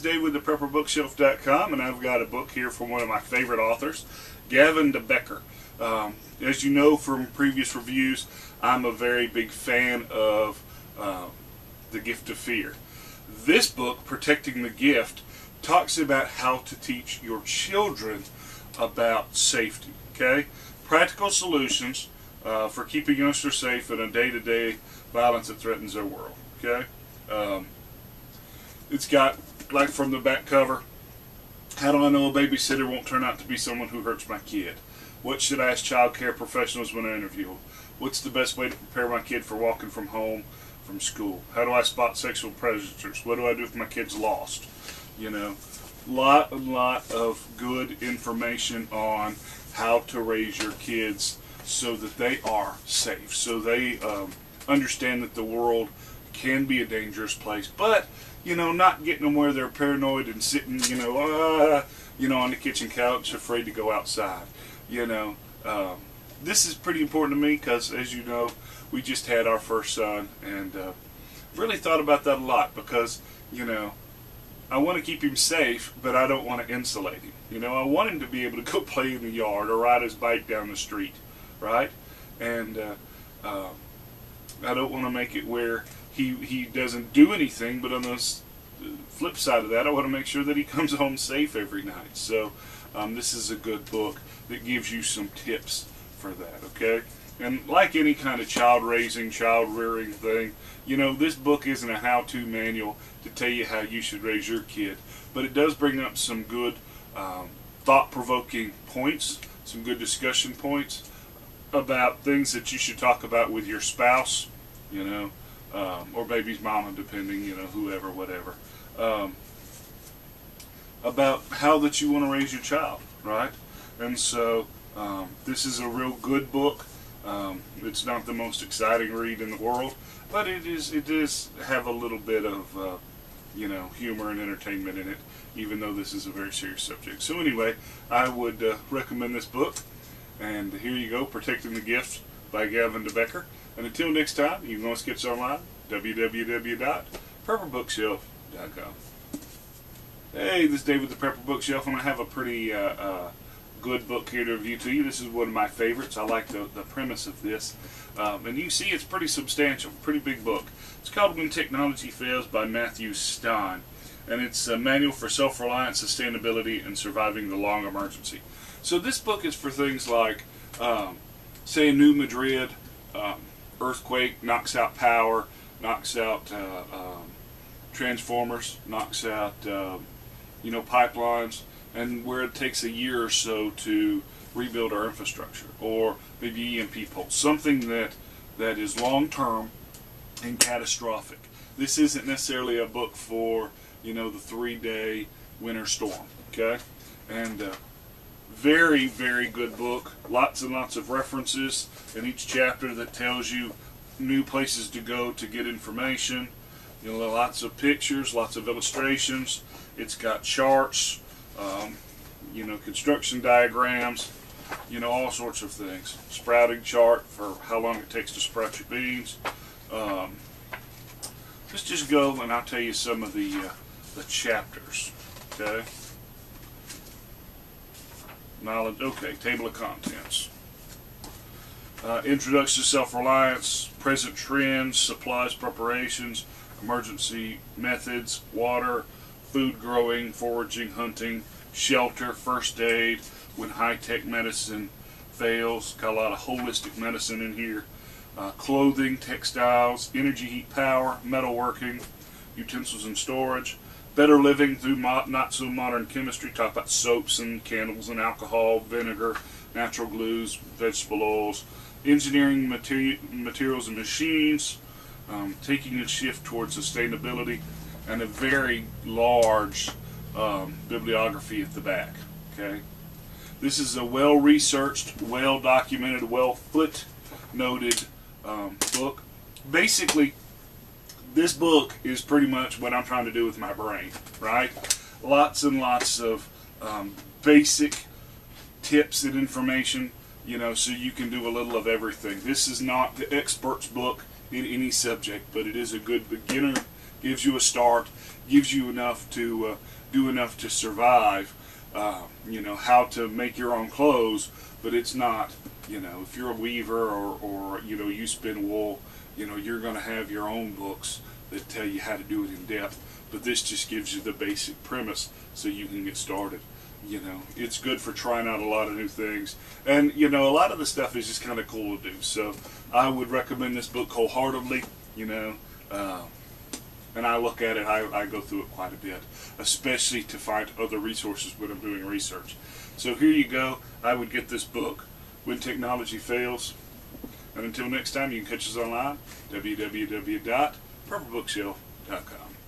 Dave with the PrepperBookshelf.com, and I've got a book here from one of my favorite authors, Gavin de Becker. Um, as you know from previous reviews, I'm a very big fan of uh, The Gift of Fear. This book, Protecting the Gift, talks about how to teach your children about safety. Okay, practical solutions uh, for keeping youngsters safe in a day-to-day violence that threatens their world. Okay. Um, it's got, like from the back cover, how do I know a babysitter won't turn out to be someone who hurts my kid? What should I ask child care professionals when I interview? What's the best way to prepare my kid for walking from home, from school? How do I spot sexual predators? What do I do if my kid's lost? You know, lot, a lot of good information on how to raise your kids so that they are safe, so they um, understand that the world can be a dangerous place, but you know, not getting them where they're paranoid and sitting, you know, uh, you know, on the kitchen couch, afraid to go outside. You know, um, this is pretty important to me because, as you know, we just had our first son, and uh, really thought about that a lot because, you know, I want to keep him safe, but I don't want to insulate him. You know, I want him to be able to go play in the yard or ride his bike down the street, right? And uh, uh, I don't want to make it where he he doesn't do anything. But on the flip side of that, I want to make sure that he comes home safe every night. So um, this is a good book that gives you some tips for that. Okay. And like any kind of child raising, child rearing thing, you know, this book isn't a how to manual to tell you how you should raise your kid. But it does bring up some good um, thought provoking points, some good discussion points about things that you should talk about with your spouse, you know, um, or baby's mama, depending, you know, whoever, whatever, um, about how that you want to raise your child, right? And so um, this is a real good book. Um, it's not the most exciting read in the world, but it is. It does have a little bit of, uh, you know, humor and entertainment in it, even though this is a very serious subject. So anyway, I would uh, recommend this book. And here you go, Protecting the Gift by Gavin de Becker. And until next time, you can always get us online, www.prepperbookshelf.com. Hey, this is David the Prepper Bookshelf, and I have a pretty uh, uh, good book here to review to you. This is one of my favorites. I like the, the premise of this. Um, and you see it's pretty substantial, pretty big book. It's called When Technology Fails by Matthew Stein. And it's a manual for self-reliance, sustainability, and surviving the long emergency. So this book is for things like, um, say, New Madrid, um, earthquake knocks out power, knocks out uh, um, transformers, knocks out uh, you know pipelines, and where it takes a year or so to rebuild our infrastructure, or maybe EMP pulse, something that that is long term and catastrophic. This isn't necessarily a book for you know the three day winter storm, okay? And uh, very, very good book. Lots and lots of references in each chapter that tells you new places to go to get information. You know, lots of pictures, lots of illustrations. It's got charts, um, you know, construction diagrams, you know, all sorts of things. Sprouting chart for how long it takes to sprout your beans. Um, let's just go and I'll tell you some of the uh, the chapters. Okay knowledge. Okay, table of contents. Uh, introduction to self-reliance, present trends, supplies preparations, emergency methods, water, food growing, foraging, hunting, shelter, first aid, when high-tech medicine fails. Got a lot of holistic medicine in here. Uh, clothing, textiles, energy, heat, power, metalworking, utensils and storage, Better living through not so modern chemistry. Talk about soaps and candles and alcohol, vinegar, natural glues, vegetable oils, engineering materials and machines, um, taking a shift towards sustainability, and a very large um, bibliography at the back. Okay, this is a well-researched, well-documented, well-footnoted um, book. Basically, this book is pretty much what I'm trying to do with my brain, right? Lots and lots of um, basic tips and information, you know, so you can do a little of everything. This is not the expert's book in any subject, but it is a good beginner gives you a start, gives you enough to uh, do enough to survive. Uh, you know how to make your own clothes, but it's not. You know, if you're a weaver or, or you know you spin wool, you know you're going to have your own books that tell you how to do it in depth. But this just gives you the basic premise so you can get started. You know, it's good for trying out a lot of new things, and you know a lot of the stuff is just kind of cool to do. So I would recommend this book wholeheartedly. You know. Uh, and I look at it, I, I go through it quite a bit, especially to find other resources when I'm doing research. So here you go. I would get this book, When Technology Fails. And until next time, you can catch us online, www.prepperbookshelf.com.